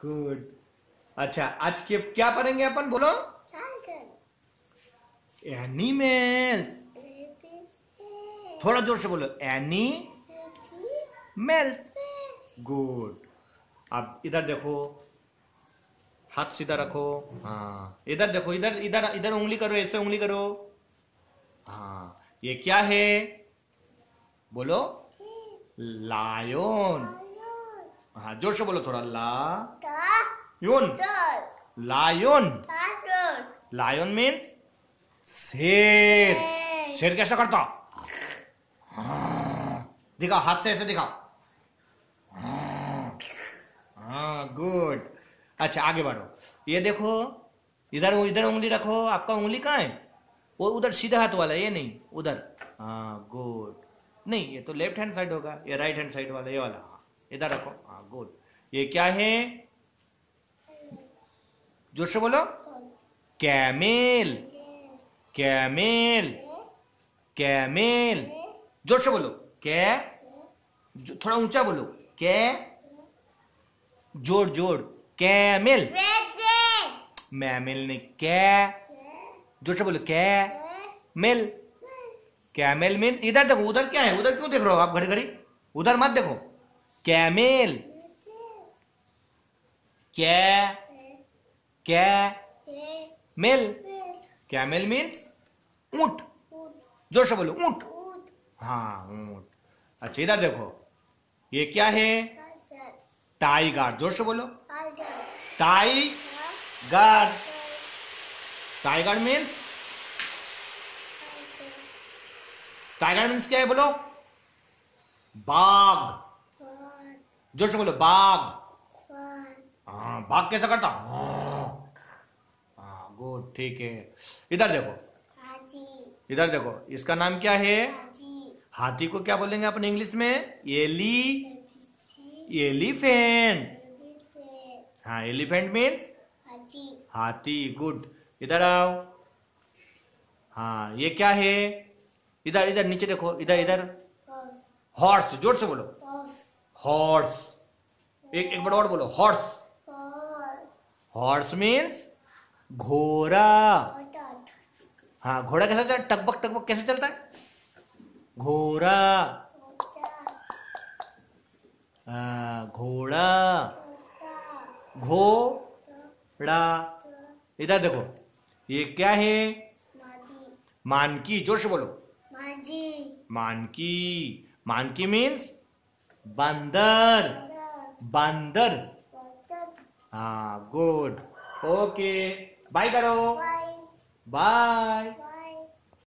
Good अच्छा आज के क्या पढ़ेंगे अपन बोलो? एनिमल्स थोड़ा ज़ोर से बोलो। एनिमल्स गुड अब इधर देखो। हाथ सीधा रखो। हाँ। इधर देखो इधर इधर इधर उंगली करो ऐसे उंगली करो। हाँ। ये क्या है? बोलो। लायन हाँ ज़ोर से बोलो थोड़ा। ला। योन। लायन। लायन मीन्स शेर। शेर। कैसा करता? दिखाओ हाथ से ऐसे दिखाओ। हाँ गुड अच्छा आगे बढ़ो। ये देखो इधर इधर उंगली रखो। आपका उंगली कहाँ है? वो उधर सीधा हाथ वाला ये नहीं उधर। हाँ गुड नहीं ये तो लेफ़्ट हैंड साइड होगा ये राइट हैंड साइड वाला ये वाला। इधर रखो। हाँ गुड ये क्या है? ज़ोर से बोलो। कैमेल कैमेल कैमेल ज़ोर से बोलो। कै थोड़ा ऊँचा बोलो। कै ज़ोर ज़ोर। कैमेल मैमेल नहीं कै ज़ोर से बोलो। कै मेल कैमेल मीन इधर देखो, उधर क्या है? उधर क्यों देख रहे हो आप घड़ी घड़ी? उधर मत देखो। कैमेल। कै कै, मेल। कैमेल मीन्स ऊँट। ज़ोर से बोलो, ऊँट। हाँ ऊँट। अच्छा इधर देखो। ये क्या है? टाइगर। ज़ोर से बोलो। Tiger. Tiger means? Tiger means क्या है बोलो? बाघ। ज़ोर से बोलो बाघ। हाँ बाघ कैसा करता? हाँ। गुड ठीक है। इधर देखो। इधर देखो इसका नाम क्या है? हाथी। को क्या बोलेंगे अपन इंग्लिश में? एली। एलिफेंट। हाँ एलिफेंट मीन्स हाथी। गुड इधर आओ। हाँ ये क्या है? इधर इधर नीचे देखो। इधर इधर। हॉर्स ज़ोर से बोलो। हॉर्स एक एक बार और बोलो. हॉर्स हॉर्स मीन्स घोड़ा. हाँ घोड़ा कैसा चलता है टकबक टकबक कैसे चलता है? घोड़ा. हाँ, घोड़ा. घोड़ा. इधर देखो. ये क्या है? मानकी. ज़ोर से बोलो. मानकी. मानकी मीन्स बंदर। बंदर। हाँ गुड ओके बाय करो। बाय